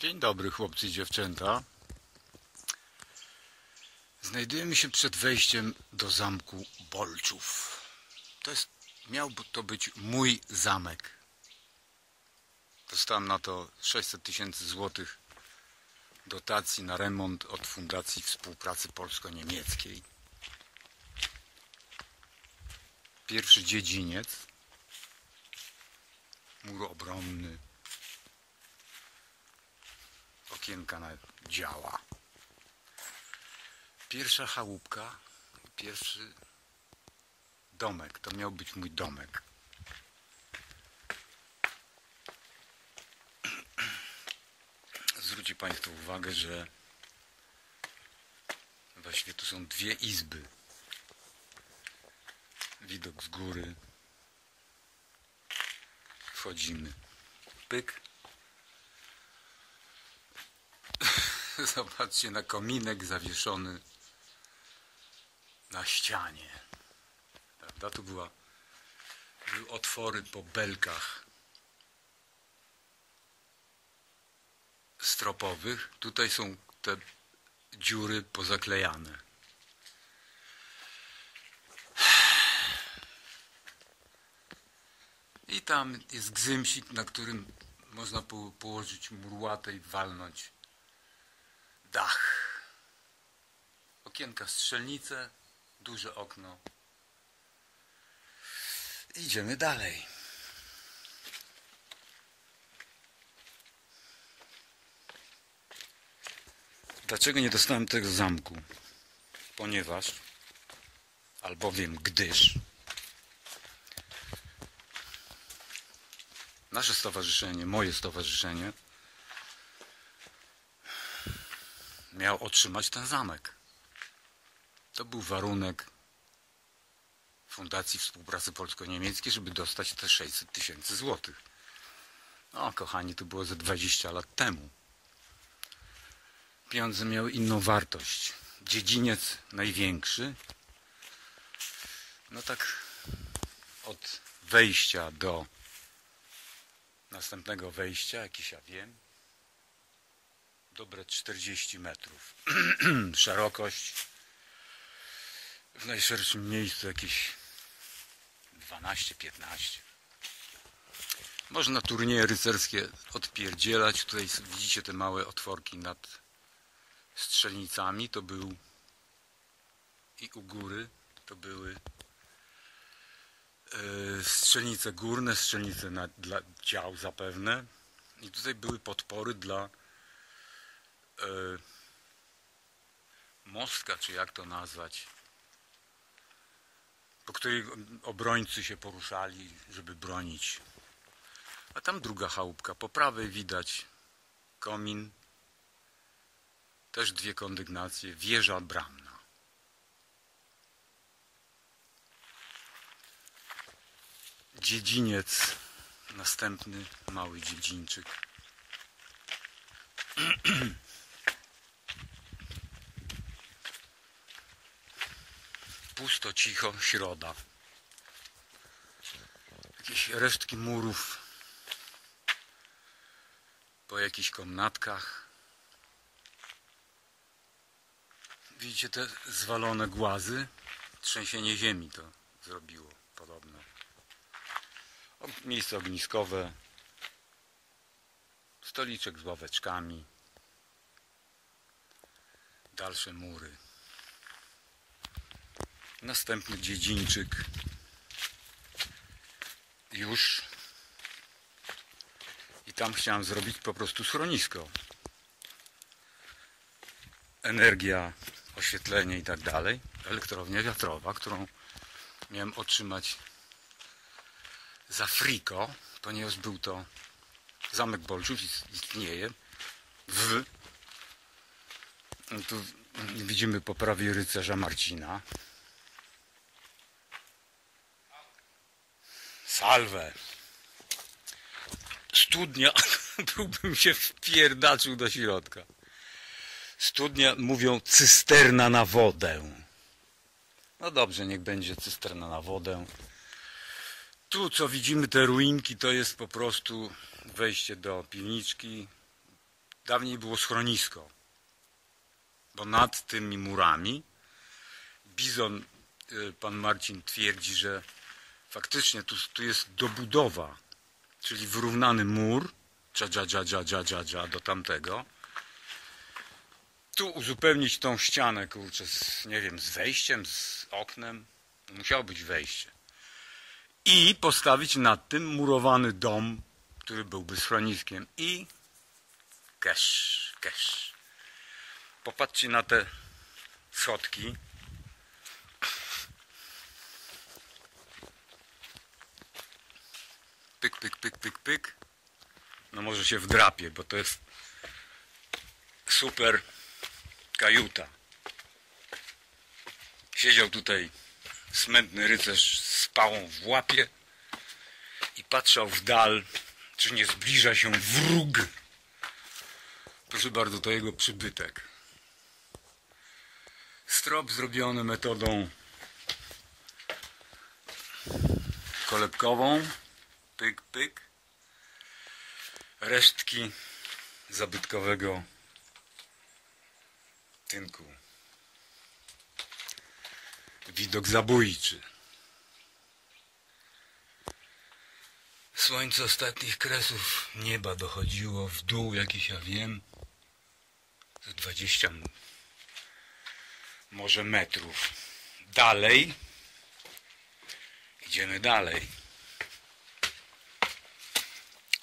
Dzień dobry chłopcy i dziewczęta. Znajdujemy się przed wejściem do zamku Bolczów. To jest, miał to być mój zamek. Dostałem na to 600 tysięcy złotych dotacji na remont od Fundacji Współpracy Polsko-Niemieckiej. Pierwszy dziedziniec. Mur obronny. Okienka na działa. Pierwsza chałupka, pierwszy domek. To miał być mój domek. Zwróćcie Państwo uwagę, że właściwie tu są dwie izby. Widok z góry. Wchodzimy. Pyk. Zobaczcie na kominek zawieszony na ścianie. Prawda? Tu była, były otwory po belkach stropowych. Tutaj są te dziury pozaklejane. I tam jest gzymsik, na którym można po, położyć murłatę i walnąć dach. Okienka strzelnice, duże okno. Idziemy dalej. Dlaczego nie dostałem tego zamku? Ponieważ, albowiem gdyż, nasze stowarzyszenie, moje stowarzyszenie, miał otrzymać ten zamek. To był warunek Fundacji Współpracy Polsko-Niemieckiej, żeby dostać te 600 tysięcy złotych. No, kochani, to było ze 20 lat temu. Pieniądze miały inną wartość. Dziedziniec największy. No tak od wejścia do następnego wejścia, jakiś ja wiem, dobre 40 metrów. Szerokość w najszerszym miejscu jakieś 12-15. Można turnieje rycerskie odpierdzielać. Tutaj widzicie te małe otworki nad strzelnicami. To był i u góry to były e, strzelnice górne, strzelnice na, dla dział zapewne. I tutaj były podpory dla mostka, czy jak to nazwać, po której obrońcy się poruszali, żeby bronić. A tam druga chałupka. Po prawej widać komin, też dwie kondygnacje, wieża bramna. Dziedziniec, następny mały dziedzińczyk. Pusto, cicho, środa. Jakieś resztki murów po jakichś komnatkach. Widzicie te zwalone głazy? Trzęsienie ziemi to zrobiło podobno. Miejsce ogniskowe. Stoliczek z ławeczkami. Dalsze mury. Następny dziedzińczyk. Już. I tam chciałem zrobić po prostu schronisko. Energia, oświetlenie i tak dalej. Elektrownia wiatrowa, którą miałem otrzymać za friko, ponieważ był to zamek Bolczów istnieje w tu widzimy po prawej rycerza Marcina salwę. Studnia byłbym się wpierdaczył do środka. Studnia mówią cysterna na wodę. No dobrze niech będzie cysterna na wodę. Tu co widzimy te ruinki to jest po prostu wejście do piwniczki. Dawniej było schronisko. Bo nad tymi murami Bizon, y, pan Marcin twierdzi, że faktycznie tu, tu jest dobudowa, czyli wyrównany mur, dża, dża, dża, dża, dża, dża, dża, do tamtego. Tu uzupełnić tą ścianę, kurczę, z, nie wiem, z wejściem, z oknem. Musiało być wejście. I postawić nad tym murowany dom, który byłby schroniskiem. I cash, cash. Popatrzcie na te schodki. Pyk, pyk, pyk, pyk, pyk. No może się wdrapie, bo to jest super kajuta. Siedział tutaj smętny rycerz z pałą w łapie i patrzał w dal, czy nie zbliża się wróg. Proszę bardzo, to jego przybytek. Strop zrobiony metodą kolebkową. Pyk, pyk. Resztki zabytkowego tynku. Widok zabójczy. Słońce ostatnich kresów nieba dochodziło w dół, jakiś ja wiem, z 20 może metrów. Dalej. Idziemy dalej.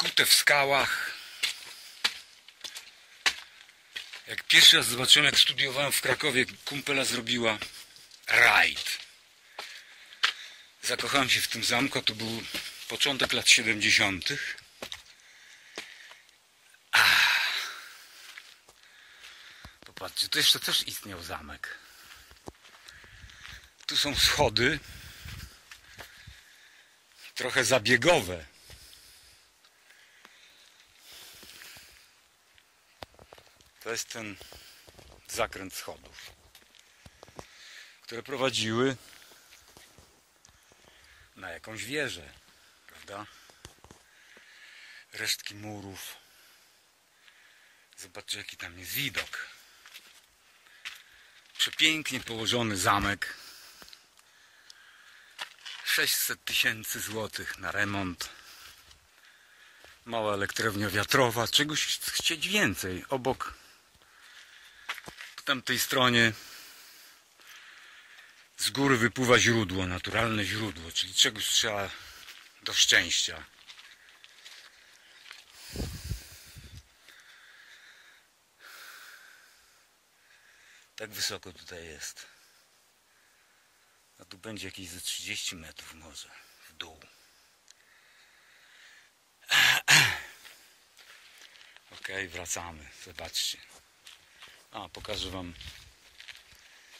Kute w skałach. Jak pierwszy raz zobaczyłem, jak studiowałem w Krakowie, kumpela zrobiła rajd. Zakochałem się w tym zamku, to był początek lat 70. Popatrzcie, tu jeszcze też istniał zamek. Tu są schody, trochę zabiegowe. To jest ten zakręt schodów, które prowadziły na jakąś wieżę, prawda? Resztki murów. Zobaczcie, jaki tam jest widok. Przepięknie położony zamek. 600 tysięcy złotych na remont. Mała elektrownia wiatrowa. Czegoś chcieć więcej. Obok, tamtej stronie z góry wypływa źródło, naturalne źródło, czyli czegoś trzeba do szczęścia. Tak wysoko tutaj jest. A tu będzie jakieś ze 30 metrów może w dół. Ok, wracamy. Zobaczcie. A, pokażę Wam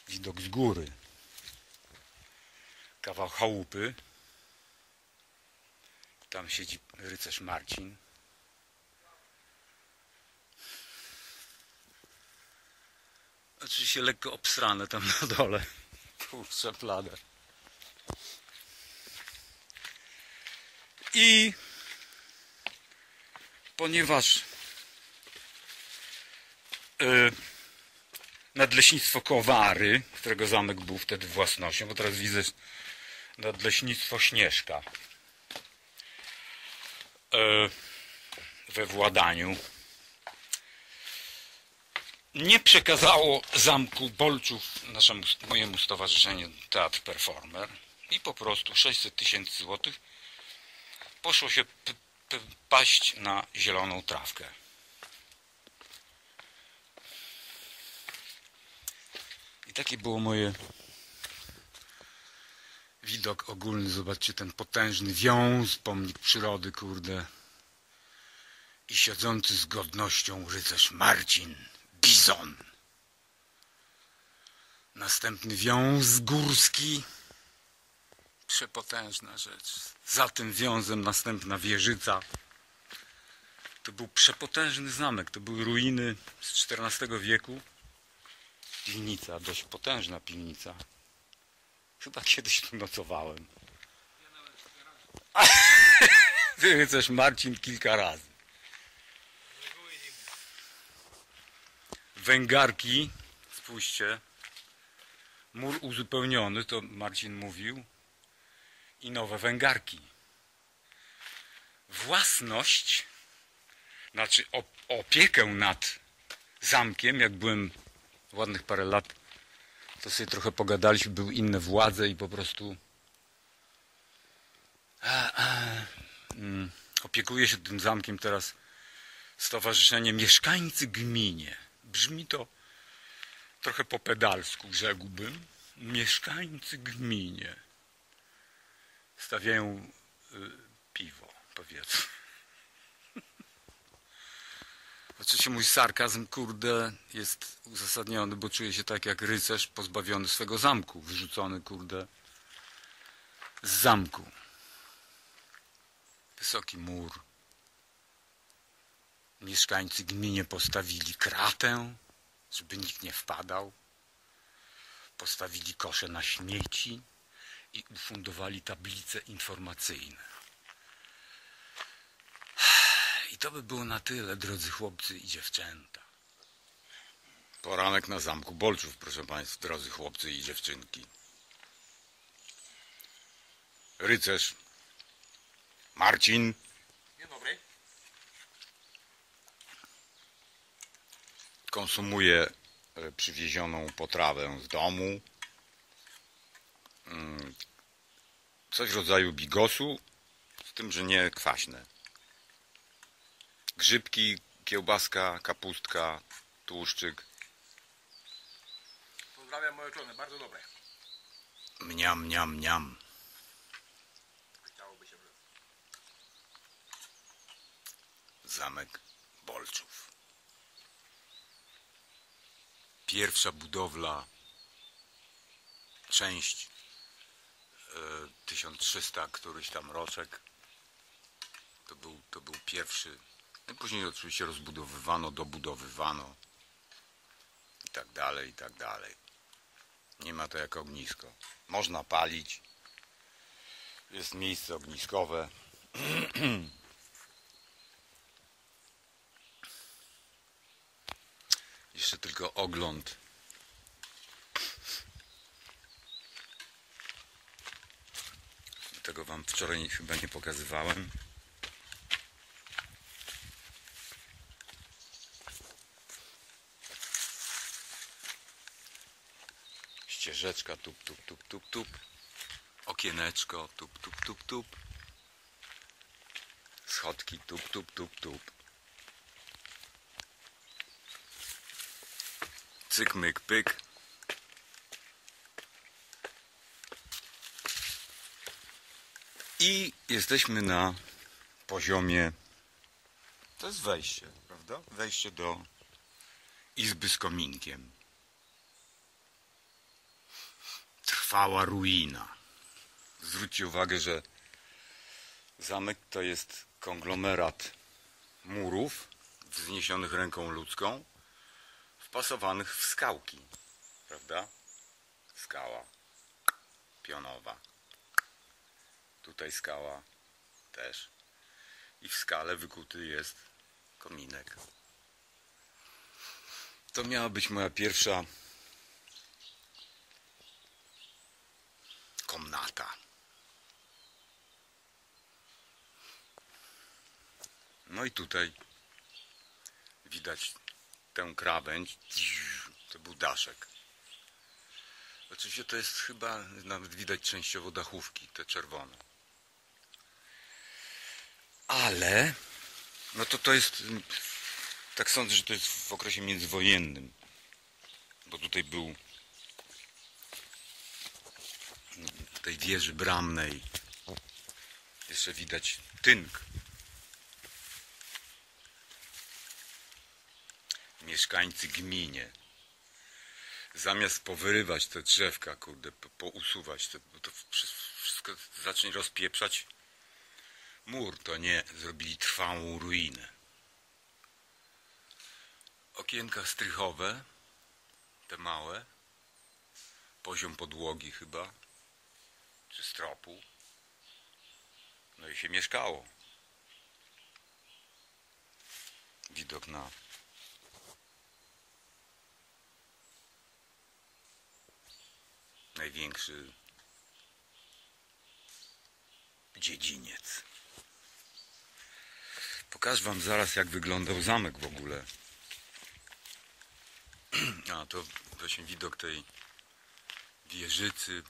widok z góry. Kawał chałupy. Tam siedzi rycerz Marcin. Oczywiście lekko obsrane tam na dole. Kurczę, pladę. I ponieważ yy, nadleśnictwo Kowary, którego zamek był wtedy własnością, bo teraz widzę nadleśnictwo Śnieżka yy, we władaniu nie przekazało zamku Bolczów naszemu, mojemu stowarzyszeniu Teatr Performer i po prostu 600 tysięcy złotych poszło się paść na zieloną trawkę. Taki było moje widok ogólny. Zobaczcie ten potężny wiąz, pomnik przyrody, kurde. I siedzący z godnością rycerz Marcin. Bizon. Następny wiąz górski. Przepotężna rzecz. Za tym wiązem następna wieżyca. To był przepotężny zamek. To były ruiny z XIV wieku. Piwnica, dość potężna piwnica. Chyba kiedyś tu nocowałem. Ty chcesz Marcin kilka razy. węgarki, spójrzcie, mur uzupełniony, to Marcin mówił, i nowe węgarki. Własność, znaczy op- opiekę nad zamkiem, jak byłem ładnych parę lat, to sobie trochę pogadaliśmy, były inne władze i po prostu mm, opiekuje się tym zamkiem teraz Stowarzyszenie Mieszkańcy Gminie. Brzmi to trochę po pedalsku, rzekłbym. Mieszkańcy Gminie. Stawiają y, piwo, powiedzmy. Oczywiście mój sarkazm, kurde, jest uzasadniony, bo czuję się tak jak rycerz pozbawiony swego zamku, wyrzucony, kurde, z zamku. Wysoki mur. Mieszkańcy gminie postawili kratę, żeby nikt nie wpadał. Postawili kosze na śmieci i ufundowali tablice informacyjne. I to by było na tyle, drodzy chłopcy i dziewczęta. Poranek na zamku Bolczów, proszę Państwa, drodzy chłopcy i dziewczynki. Rycerz Marcin Dzień dobry. konsumuje e, przywiezioną potrawę z domu. Mm, Coś w rodzaju bigosu, z tym, że nie kwaśne. Grzybki, kiełbaska, kapustka, tłuszczyk. Pozdrawiam moją żonę, bardzo dobre. Mniam, mniam, mniam. Chciałoby się wlec. Zamek Bolczów. Pierwsza budowla, część e, 1300 któryś tam roczek. To był, to był pierwszy. Później oczywiście rozbudowywano, dobudowywano i tak dalej, i tak dalej. Nie ma to jak ognisko. Można palić. Jest miejsce ogniskowe. Jeszcze tylko ogląd. Tego wam wczoraj chyba nie pokazywałem. Ścieżeczka, tup, tup, tup, tup, tup. Okieneczko, tup, tup, tup, tup. Schodki, tup, tup, tup, tup. Cyk, myk, pyk. I jesteśmy na poziomie. To jest wejście, prawda? Wejście do izby z kominkiem. Trwała ruina. Zwróćcie uwagę, że zamek to jest konglomerat murów wzniesionych ręką ludzką wpasowanych w skałki, prawda? Skała pionowa. Tutaj skała też. I w skale wykuty jest kominek. To miała być moja pierwsza komnata. No i tutaj widać tę krawędź. To był daszek. Oczywiście to jest chyba, nawet widać częściowo dachówki, te czerwone. Ale, no to to jest, tak sądzę, że to jest w okresie międzywojennym. Bo tutaj był w tej wieży bramnej jeszcze widać tynk. Mieszkańcy gminie. Zamiast powyrywać te drzewka, kurde, po- pousuwać, to, to wszystko zacznie rozpieprzać mur, to nie, zrobili trwałą ruinę. Okienka strychowe, te małe, poziom podłogi chyba, czy z tropu. No i się mieszkało. Widok na największy dziedziniec. Pokażę wam zaraz jak wyglądał zamek w ogóle. A to właśnie widok tej wieżycy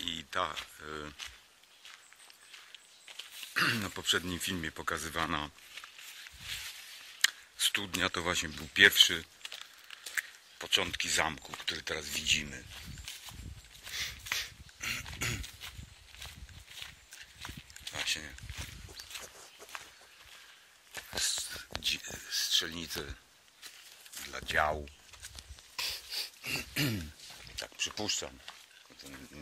i ta y, na poprzednim filmie pokazywana studnia to właśnie był pierwszy początki zamku, który teraz widzimy. Właśnie s- dzi- strzelnice dla działu. Tak przypuszczam.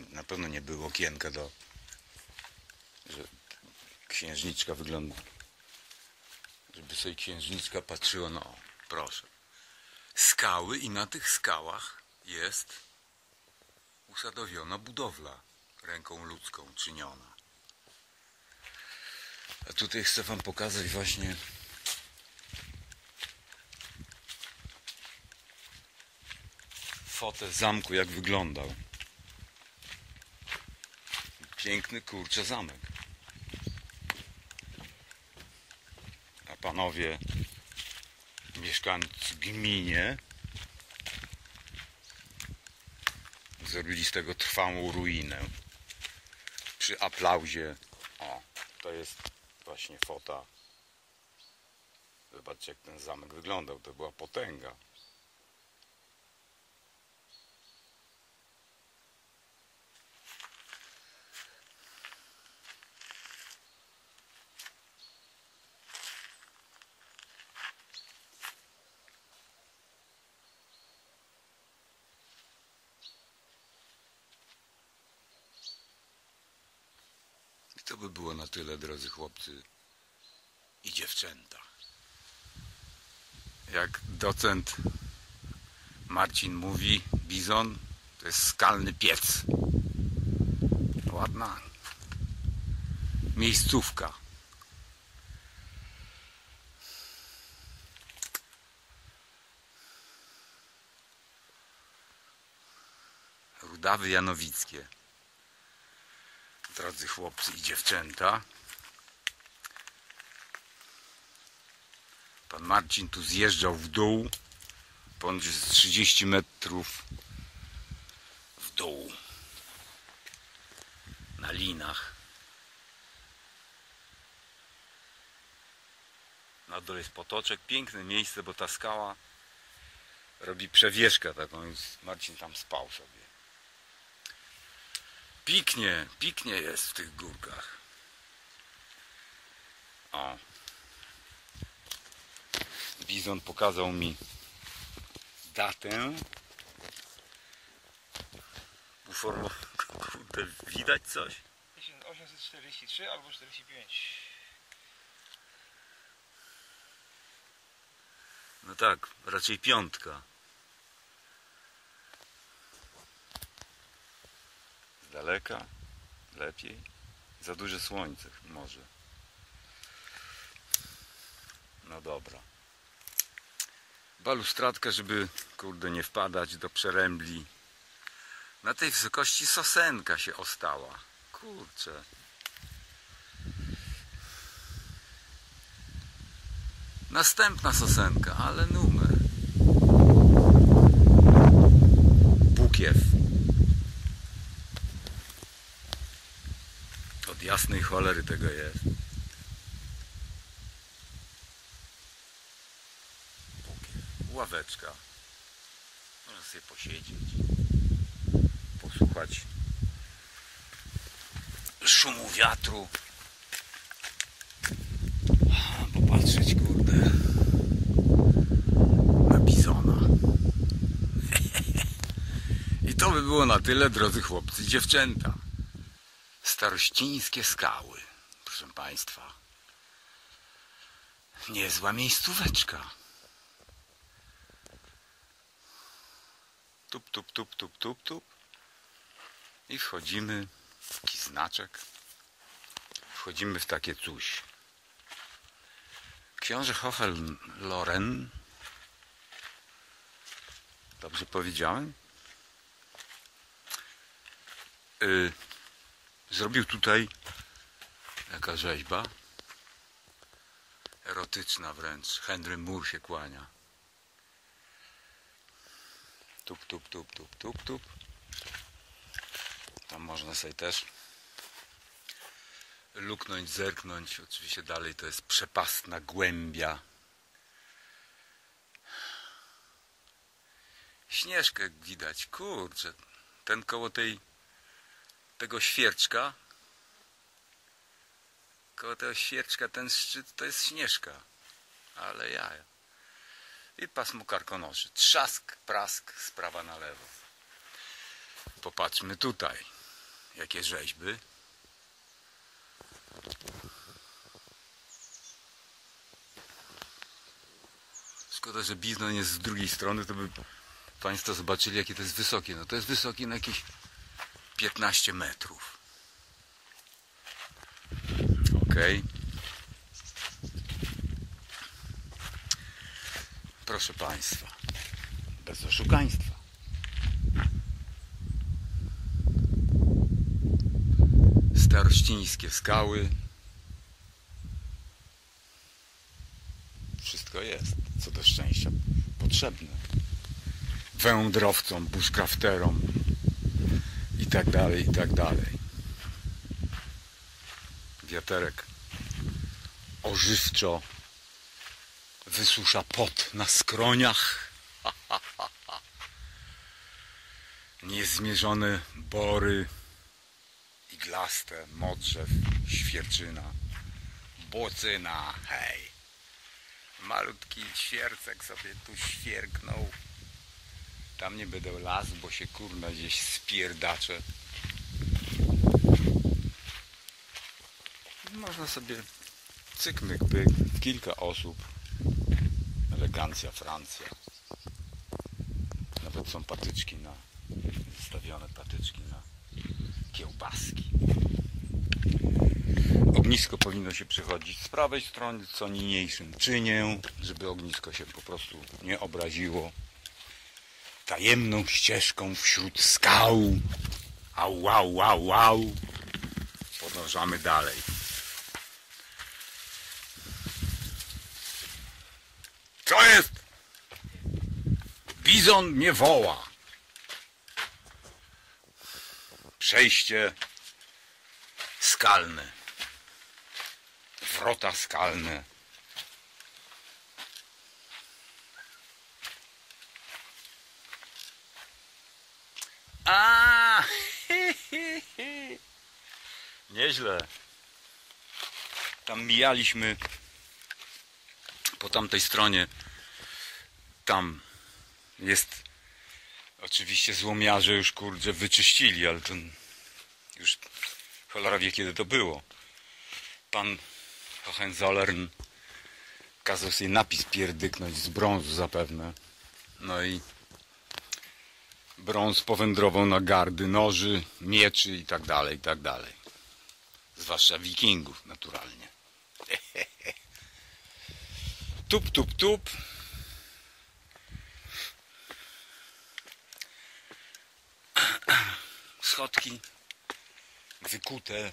Na pewno nie było okienka do że księżniczka wygląda. Żeby sobie księżniczka patrzyła no proszę. Skały i na tych skałach jest usadowiona budowla ręką ludzką czyniona. A tutaj chcę wam pokazać właśnie fotę zamku jak wyglądał piękny kurczę zamek. A panowie mieszkańcy gminie zrobili z tego trwałą ruinę. Przy aplauzie. O, to jest właśnie fota. Zobaczcie jak ten zamek wyglądał. To była potęga to by było na tyle, drodzy chłopcy i dziewczęta. Jak docent Marcin mówi, bizon to jest skalny piec. Ładna miejscówka. Rudawy Janowickie drodzy chłopcy i dziewczęta. Pan Marcin tu zjeżdżał w dół, ponad z 30 metrów w dół, na linach. Na dole jest potoczek, piękne miejsce, bo ta skała robi przewieszkę taką, więc Marcin tam spał sobie. Piknie, piknie jest w tych górkach. O. Bizon pokazał mi datę. Uformo... Kurde, widać coś? 1843 albo 45. No tak, raczej piątka. Daleka lepiej. Za duże słońce może. No dobra. Balustradkę, żeby kurde nie wpadać do przerębli. Na tej wysokości sosenka się ostała. Kurczę. Następna sosenka, ale numer. Bukiew. Od jasnej cholery tego jest. Ławeczka. Można sobie posiedzieć. Posłuchać szumu wiatru. Popatrzeć, kurde, na bizona. I to by było na tyle, drodzy chłopcy dziewczęta. Starościńskie skały, proszę Państwa. Niezła miejscóweczka. Tup, tup, tup, tup, tup, tup. I wchodzimy, taki znaczek. Wchodzimy w takie coś. Książę Hohenloren. Dobrze powiedziałem? y, zrobił tutaj jaka rzeźba erotyczna wręcz. Henry Moore się kłania. Tup, tup, tup, tup, tup, tup. Tam można sobie też luknąć, zerknąć. Oczywiście dalej to jest przepastna głębia. Śnieżkę widać, kurczę. Ten koło tej tego świerczka koło tego świerczka ten szczyt to jest śnieżka. Ale jaja. I pasmo karkonoszy. Trzask, prask z prawa na lewo. Popatrzmy tutaj. Jakie rzeźby. Szkoda, że bizon jest z drugiej strony, to by Państwo zobaczyli, jakie to jest wysokie. No to jest wysokie na jakieś 15 metrów. Okej. Proszę Państwa, bez oszukaństwa. Starościńskie skały. Wszystko jest, co do szczęścia potrzebne. Wędrowcom, bushcrafterom i tak dalej, i tak dalej. Wiaterek ożywczo wysusza pot na skroniach. Niezmierzone bory, iglaste, modrzew, świerczyna, bocyna, hej. Malutki świercek sobie tu świerknął. Tam nie będę las, bo się kurna gdzieś spierdaczę. Można sobie cykmyk pyk, kilka osób. Elegancja Francja. Nawet są patyczki na zostawione patyczki na kiełbaski. Ognisko powinno się przychodzić z prawej strony, co niniejszym czynię, żeby ognisko się po prostu nie obraziło. Tajemną ścieżką wśród skał. Au, au, au, au. Podążamy dalej. Co jest? Bizon mnie woła. Przejście skalne. Wrota skalne. A, Nieźle. Tam mijaliśmy po tamtej stronie. Tam jest oczywiście złomiarze już kurde wyczyścili, ale to już cholera wie kiedy to było. Pan Hohenzollern kazał sobie napis pierdyknąć z brązu zapewne. No i brąz powędrował na gardy noży, mieczy i tak dalej, i tak dalej. Zwłaszcza wikingów naturalnie. tup, tup, tup. Schodki wykute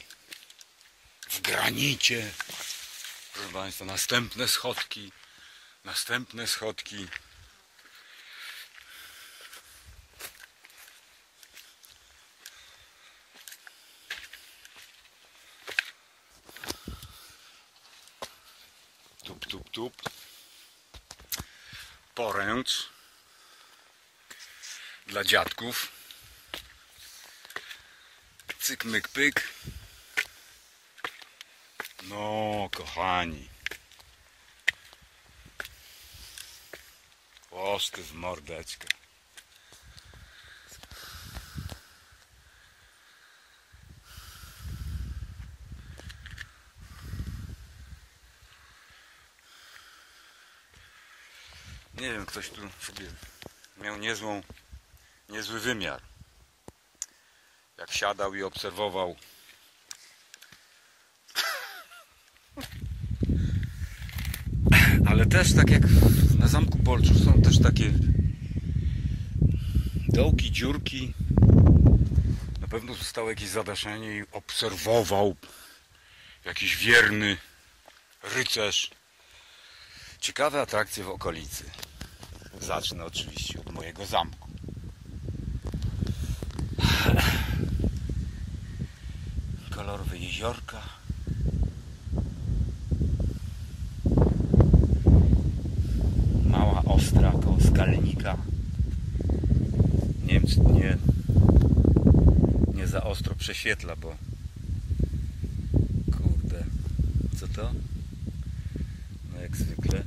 w granicie. Proszę Państwa, następne schodki, następne schodki. Tup. Poręcz dla dziadków. Cyk, myk, pyk. No, kochani. Oszty w mordeczkę. Nie wiem, ktoś tu sobie miał niezłą, niezły wymiar. Jak siadał i obserwował ale też tak jak na Zamku Bolczu są też takie dołki, dziurki. No pewno zostało jakieś zadaszenie i obserwował jakiś wierny rycerz. Ciekawe atrakcje w okolicy. Zacznę oczywiście od mojego zamku. Kolorowe jeziorka. Mała ostra koło skalnika. Nie wiem czy nie, nie za ostro prześwietla, bo kurde, co to? No jak zwykle.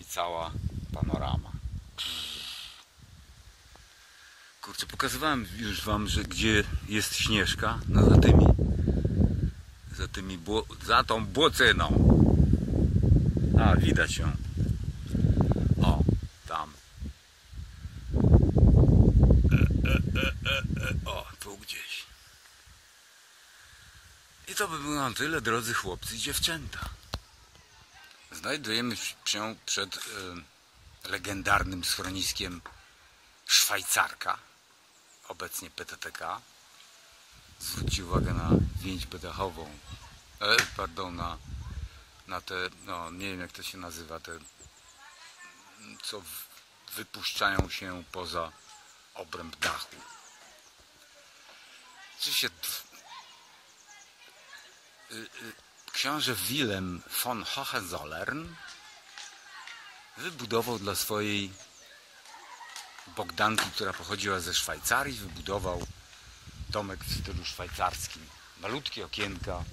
No i cała panorama. Kurczę, pokazywałem już wam, że gdzie jest Śnieżka, no za tymi za tymi za tą błocyną. A, widać ją. O, tam. E, e, e, e, e. O, tu gdzieś. I to by było na tyle, drodzy chłopcy i dziewczęta. Znajdujemy się przed e, legendarnym schroniskiem Szwajcarka, obecnie PTTK. Zwróćcie uwagę na więź bedachową, e, pardon, na, na te, no nie wiem jak to się nazywa, te, co w, wypuszczają się poza obręb dachu. Oczywiście y, y, książę Wilhelm von Hohenzollern wybudował dla swojej Bogdanki, która pochodziła ze Szwajcarii, wybudował domek w stylu szwajcarskim. Malutkie okienka.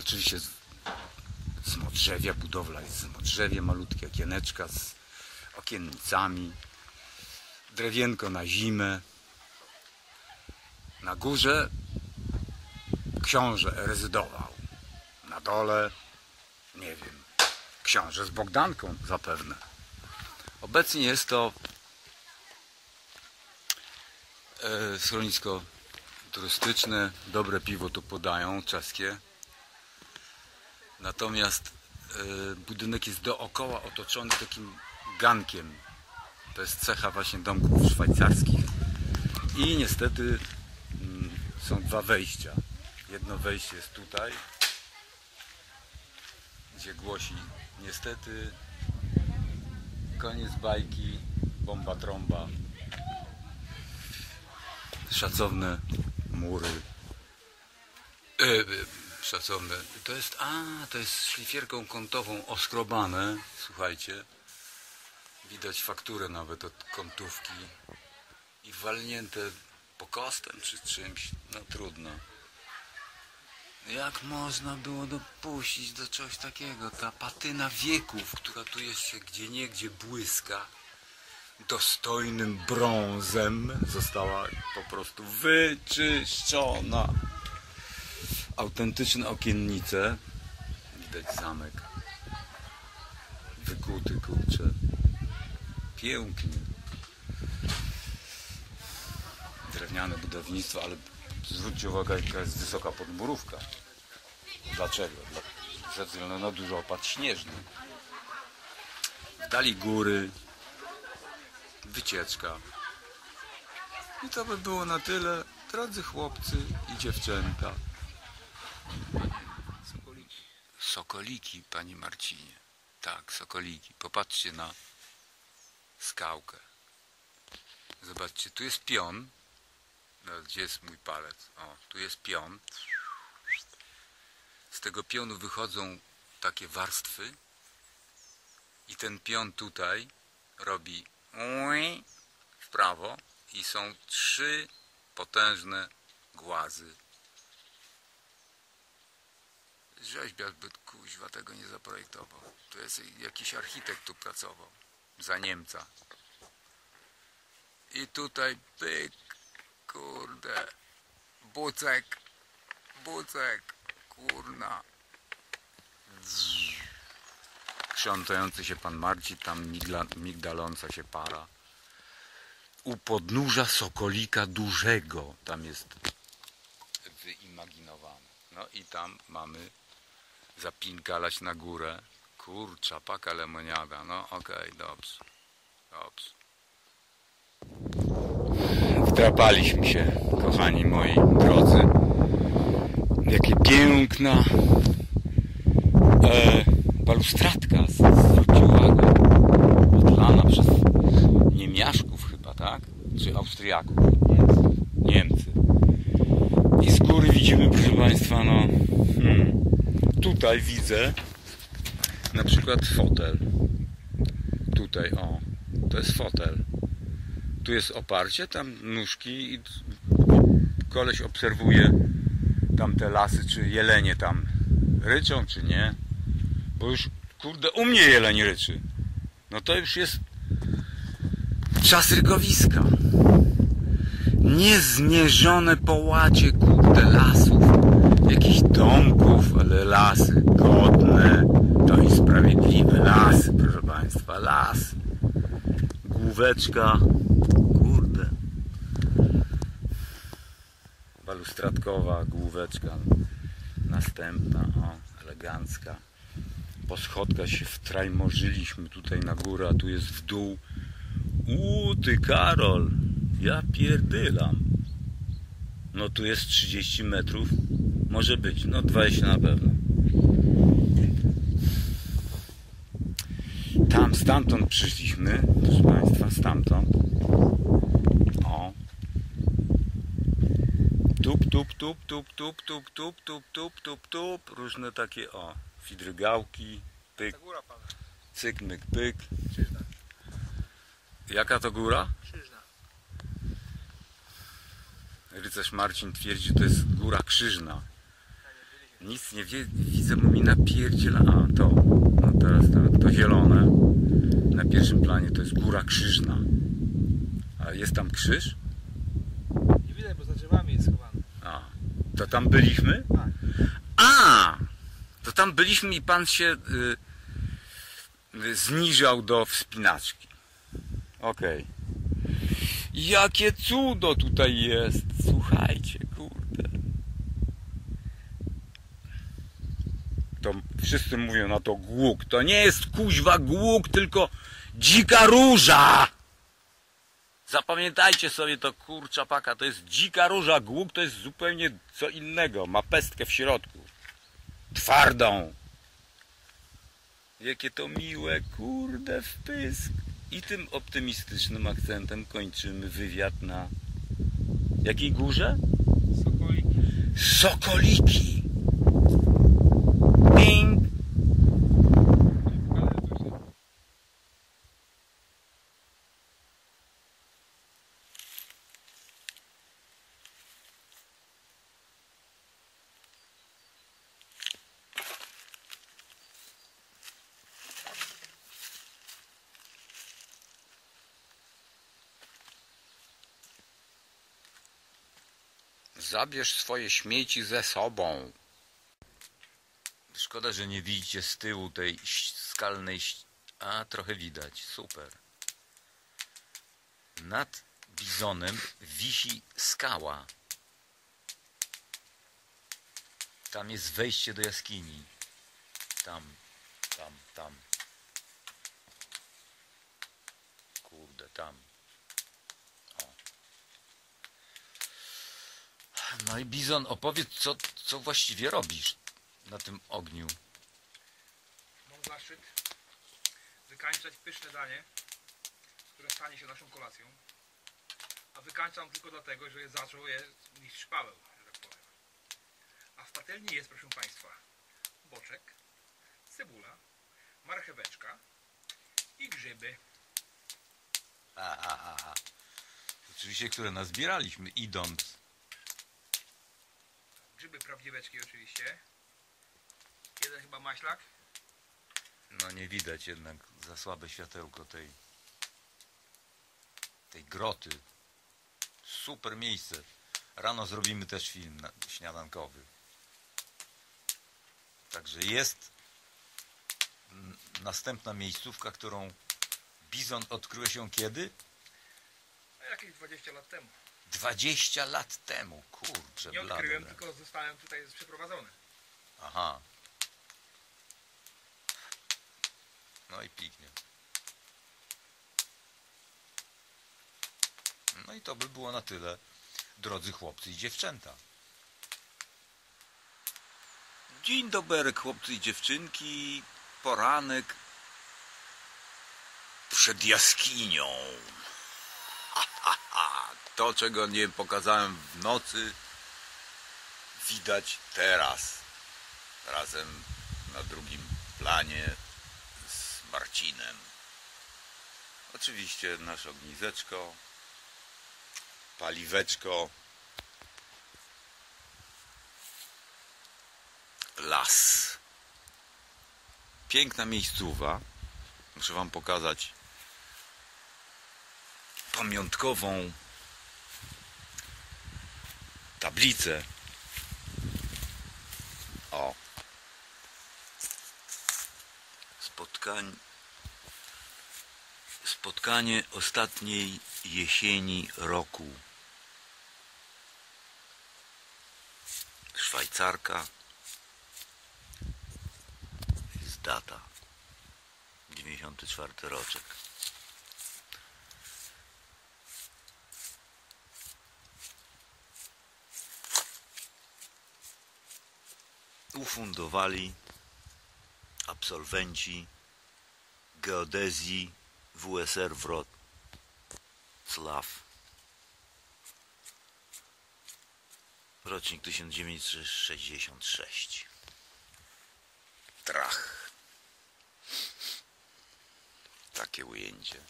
Oczywiście z, z modrzewia, budowla jest z modrzewia, malutkie okieneczka z okiennicami. Drewienko na zimę. Na górze książę rezydował. Na dole, nie wiem, książę z Bogdanką zapewne. Obecnie jest to e, schronisko turystyczne. Dobre piwo tu podają, czeskie. Natomiast e, budynek jest dookoła otoczony takim gankiem. To jest cecha właśnie domków szwajcarskich. I niestety mm, są dwa wejścia. Jedno wejście jest tutaj, gdzie głosi niestety. Koniec bajki, bomba trąba, szacowne mury, e, e, szacowne, to jest, a, to jest szlifierką kątową oskrobane, słuchajcie, widać fakturę nawet od kątówki i walnięte pokostem czy czymś, no trudno. Jak można było dopuścić do czegoś takiego? Ta patyna wieków, która tu jeszcze gdzie niegdzie błyska, dostojnym brązem została po prostu wyczyszczona. Autentyczne okiennice. Widać zamek. Wykuty, kurczę. Pięknie. Drewniane budownictwo, ale zwróćcie uwagę, jaka jest wysoka podmurówka. Dlaczego? Dla- Ze względu na duży opad śnieżny. W dali góry, wycieczka. I to by było na tyle, drodzy chłopcy i dziewczęta. Sokoliki. Sokoliki, panie Marcinie. Tak, sokoliki. Popatrzcie na skałkę. Zobaczcie, tu jest pion. No, gdzie jest mój palec? O, tu jest pion. Z tego pionu wychodzą takie warstwy. I ten pion tutaj robi w prawo i są trzy potężne głazy Rzeźbiarz by kuźwa tego nie zaprojektował. To jest jakiś architekt tu pracował. Za Niemca. I tutaj pyk, kurde, bucek, bucek, kurna. Krzątający się pan Marcin, tam migla, migdaląca się para. U podnóża Sokolika Dużego, tam jest wyimaginowane. No i tam mamy zapinkalać na górę. Kurcza, paka lemoniada. No okej, dobrze. Dobrze. Wdrapaliśmy się, kochani moi drodzy. Jakie piękna e, balustradka, zwróćcie uwagę. Odlana przez Niemiaszków chyba, tak? Czy Austriaków? Niemcy. I z góry widzimy, proszę Państwa, no hmm, tutaj widzę na przykład fotel. Tutaj, o, to jest fotel. Tu jest oparcie, tam nóżki i koleś obserwuje tamte lasy, czy jelenie tam ryczą, czy nie. Bo już, kurde, u mnie jeleń ryczy. No to już jest czas rykowiska. Niezmierzone połacie, kurde, lasów. Jakichś domków, ale lasy godne. To i sprawiedliwe lasy, proszę Państwa, lasy. Główeczka, kurde. Balustradkowa główeczka. Następna, o, elegancka. Po schodkach się wtrajmorzyliśmy tutaj na górę, a tu jest w dół. U, ty Karol, ja pierdylam. No tu jest 30 metrów. Może być, no 20 na pewno. Tam, stamtąd przyszliśmy, proszę Państwa, stamtąd. O. Tup, tup, tup, tup, tup, tup, tup, tup, tup, tup, tup. Różne takie, o, fidrygałki, pyk, cyk, myk, pyk. Krzyżna. Jaka to góra? Krzyżna. Rycerz Marcin twierdzi, że to jest góra krzyżna. Nic nie wie, widzę, bo mi napierdziela. A, to. No teraz tak, to zielone. Na pierwszym planie to jest góra krzyżna. A jest tam krzyż? Nie widać, bo za drzewami jest schowany. A, to tam byliśmy? Tak. A! To tam byliśmy i pan się y, y, zniżał do wspinaczki. Okej. Jakie cudo tutaj jest! Słuchajcie, kurde. To wszyscy mówią na to głuk. To nie jest kuźwa głuk, tylko dzika róża! Zapamiętajcie sobie to kurcza paka, to jest dzika róża, głuk to jest zupełnie co innego, ma pestkę w środku. Twardą. Jakie to miłe, kurde, wpysk. I tym optymistycznym akcentem kończymy wywiad na jakiej górze? Sokolik. Sokoliki. Ping. Ale to się- Zabierz swoje śmieci ze sobą. Szkoda, że nie widzicie z tyłu tej skalnej. A, trochę widać. Super. Nad bizonem wisi skała. Tam jest wejście do jaskini. Tam, tam, tam. Kurde, tam. O. No i Bizon, opowiedz, co, co właściwie robisz na tym ogniu. Mam zaszczyt wykańczać pyszne danie, które stanie się naszą kolacją. A wykańczam tylko dlatego, że zaczął je mistrz Paweł, że tak powiem. A w patelni jest, proszę Państwa, boczek, cebula, marcheweczka i grzyby. A, a, a, a. Oczywiście, które nazbieraliśmy idąc. Grzyby prawdziweczki oczywiście. Jeden chyba maślak. No nie widać jednak za słabe światełko tej tej groty. Super miejsce. Rano zrobimy też film śniadankowy. Także jest następna miejscówka, którą Bizon odkrył się kiedy? A jakieś 20 lat temu. 20 lat temu. Kurczę, Nie odkryłem, tylko zostałem tutaj przeprowadzony. Aha. No i piknie. No i to by było na tyle, drodzy chłopcy i dziewczęta. Dzień dobry, chłopcy i dziewczynki. Poranek przed jaskinią. To, czego nie pokazałem w nocy, widać teraz. Razem na drugim planie z Marcinem. Oczywiście nasze ognizeczko, paliweczko, las. Piękna miejscowa. Muszę Wam pokazać pamiątkową tablicę. O. Spotkań... Spotkanie ostatniej jesieni roku. Szwajcarka. Jest data. 94 roczek. Ufundowali absolwenci geodezji WSR Wrocław. Rocznik 1966. Trach. Takie ujęcie.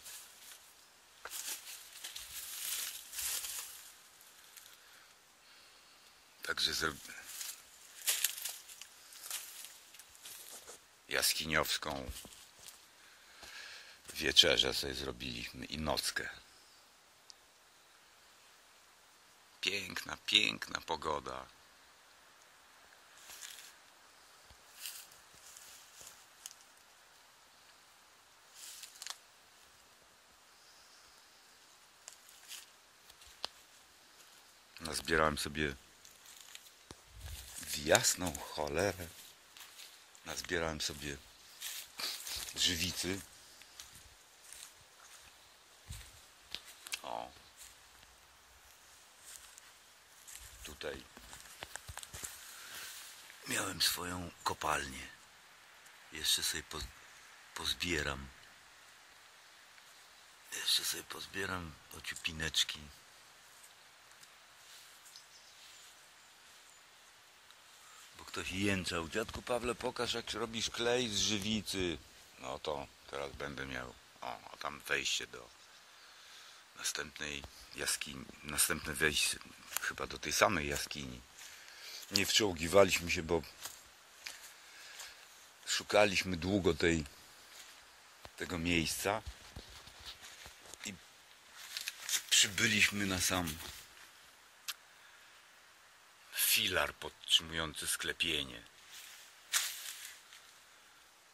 Także zro... jaskiniowską wieczerzę sobie zrobiliśmy i nockę. Piękna, piękna pogoda. Nazbierałem sobie w jasną cholerę. Nazbierałem sobie żywicy. O. Tutaj miałem swoją kopalnię. Jeszcze sobie poz, pozbieram. Jeszcze sobie pozbieram ociupineczki. Ktoś jęczał. Dziadku Pawle, pokaż jak robisz klej z żywicy. No to teraz będę miał. O, a tam wejście do następnej jaskini. Następne wejście chyba do tej samej jaskini. Nie wczołgiwaliśmy się, bo szukaliśmy długo tej, tego miejsca i przybyliśmy na sam filar podtrzymujący sklepienie.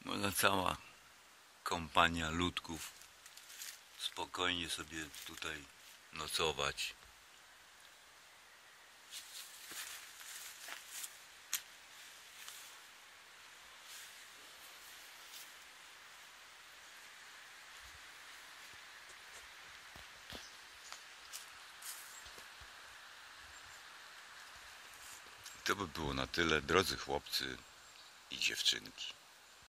Można cała kompania ludków spokojnie sobie tutaj nocować. To by było na tyle, drodzy chłopcy i dziewczynki.